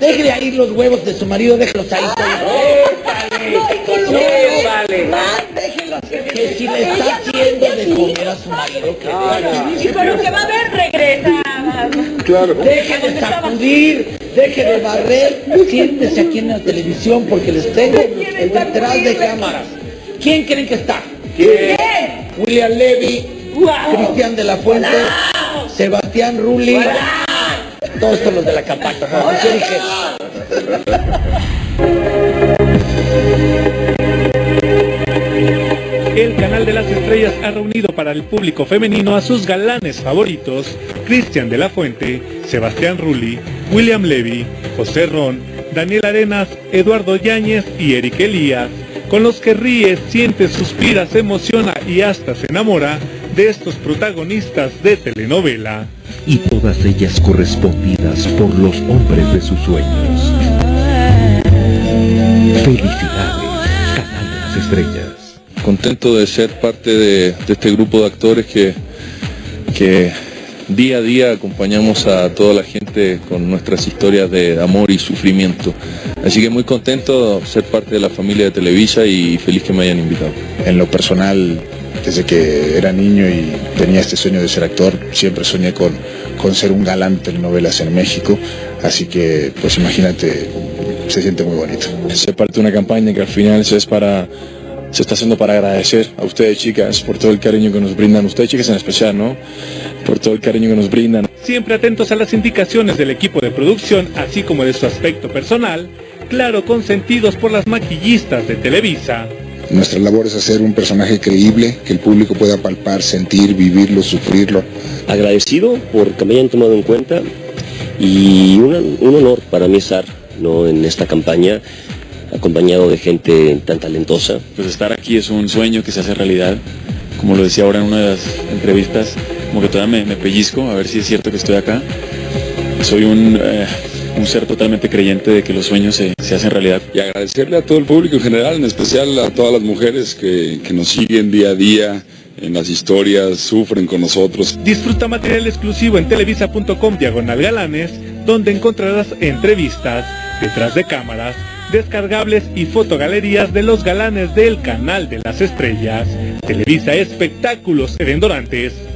Déjele ahí los huevos de su marido, déjelos ahí. vale. Déjelos que si le está haciendo de comer a su marido, que Y pero que va a ver, regresa. Claro. deje de sacudir, deje de barrer, siéntese aquí en la televisión porque les tengo el detrás de cámaras. ¿Quién creen que está? ¿Quién? William Levy, Wow. Cristian de la Fuente, Sebastián Rulli, todos son los de la campaña. Yo dije, El canal de las estrellas ha reunido para el público femenino a sus galanes favoritos, Cristian de la Fuente, Sebastián Rulli, William Levy, José Ron, Daniel Arenas, Eduardo Yáñez y Eric Elías, con los que ríe, siente, suspira, se emociona y hasta se enamora de estos protagonistas de telenovela. y todas ellas correspondidas por los hombres de sus sueños. Felicidades, Canal de las Estrellas. Contento de ser parte de, de este grupo de actores que, que día a día acompañamos a toda la gente con nuestras historias de amor y sufrimiento. Así que muy contento de ser parte de la familia de Televisa y feliz que me hayan invitado. En lo personal, desde que era niño y tenía este sueño de ser actor, siempre soñé con, con ser un galán de telenovelas en México, así que pues imagínate, se siente muy bonito. Ser parte una campaña que al final se es para se está haciendo para agradecer a ustedes chicas por todo el cariño que nos brindan, ustedes chicas en especial, ¿no? Por todo el cariño que nos brindan. Siempre atentos a las indicaciones del equipo de producción, así como de su aspecto personal, claro, consentidos por las maquillistas de Televisa. Nuestra labor es hacer un personaje creíble, que el público pueda palpar, sentir, vivirlo, sufrirlo. agradecido por que me hayan tomado en cuenta y un, un honor para mí estar ¿no? en esta campaña acompañado de gente tan talentosa. pues estar aquí es un sueño que se hace realidad. Como lo decía ahora en una de las entrevistas, como que todavía me, me pellizco a ver si es cierto que estoy acá. Soy un, eh, un ser totalmente creyente de que los sueños se, se hacen realidad. Y agradecerle a todo el público en general, en especial a todas las mujeres que, que nos siguen día a día en las historias, sufren con nosotros. Disfruta material exclusivo en televisa.com diagonal galanes, donde encontrarás entrevistas, detrás de cámaras, descargables y fotogalerías de los galanes del canal de las estrellas. Televisa Espectáculos Erendorantes.